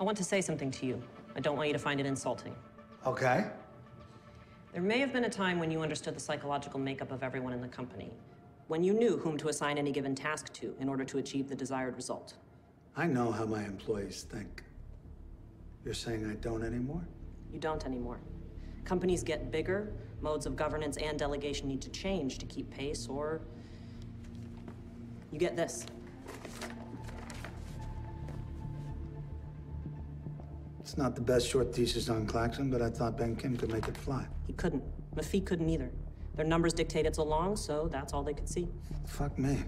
I want to say something to you. I don't want you to find it insulting. Okay. There may have been a time when you understood the psychological makeup of everyone in the company, when you knew whom to assign any given task to in order to achieve the desired result. I know how my employees think. You're saying I don't anymore? You don't anymore. Companies get bigger, modes of governance and delegation need to change to keep pace, or you get this. It's not the best short thesis on Klaxon, but I thought Ben Kim could make it fly. He couldn't. Mafee couldn't either. Their numbers dictated so long, so that's all they could see. Fuck me.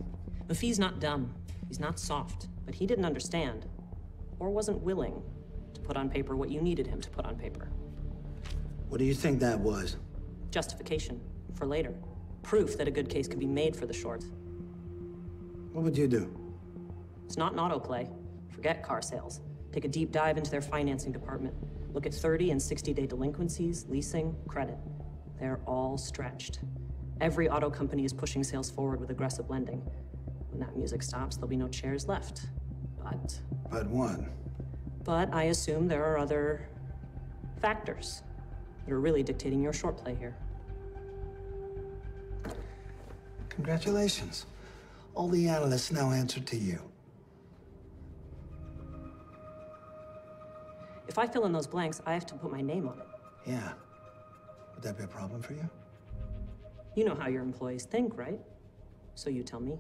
Mafee's not dumb. He's not soft. But he didn't understand, or wasn't willing, to put on paper what you needed him to put on paper. What do you think that was? Justification for later. Proof that a good case could be made for the short. What would you do? It's not an autoplay. Forget car sales. Take a deep dive into their financing department. Look at 30 and 60 day delinquencies, leasing, credit. They're all stretched. Every auto company is pushing sales forward with aggressive lending. When that music stops, there'll be no chairs left. But. But what? But I assume there are other factors that are really dictating your short play here. Congratulations. All the analysts now answer to you. If I fill in those blanks, I have to put my name on it. Yeah. Would that be a problem for you? You know how your employees think, right? So you tell me.